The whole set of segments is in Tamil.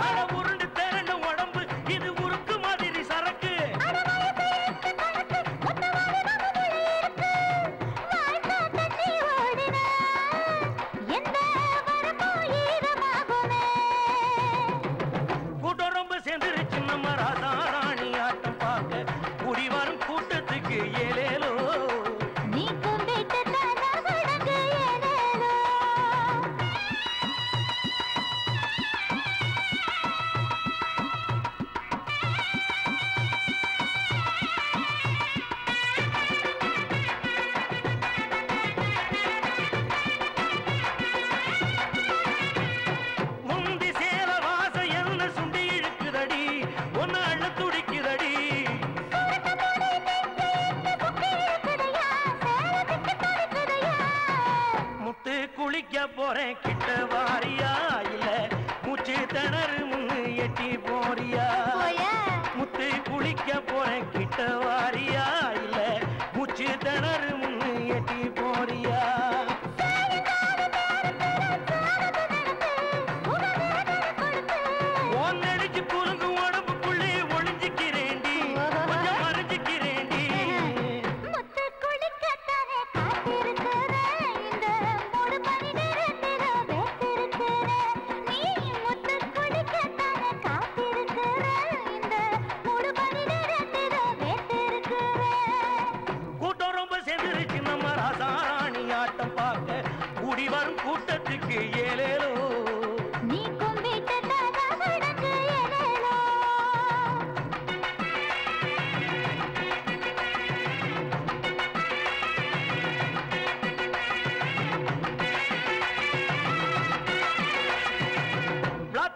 பரவு குளிக்க போறேன். கிட்ட வாரியா? இல்ல மூச்சு திணறு முன்னு எட்டி போறியா? முத்து குளிக்க போறேன். கிட்ட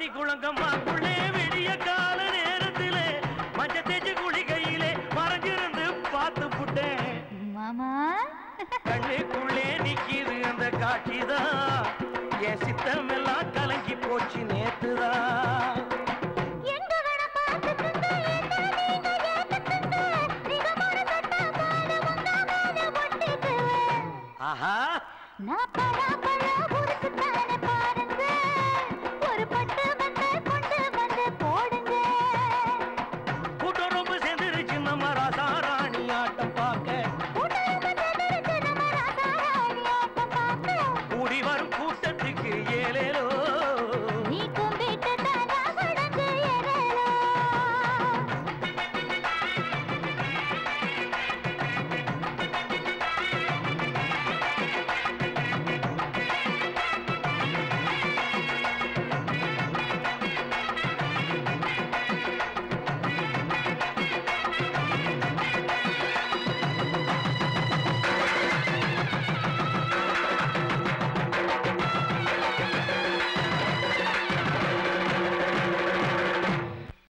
பட்டி குளங்கம் மாக்குள்ளே விடிய கால நேரத்திலே மஞ்ச தேச்சு குழி கையிலே மறைஞ்சிருந்து பார்த்து புட்டேன். மாமா. கண்ணுக்குள்ளே நிக்கிது அந்த காட்சிதான் என் சித்தம் எல்லாம் கலங்கி போச்சு நேத்துதான் ஆஹா. நான்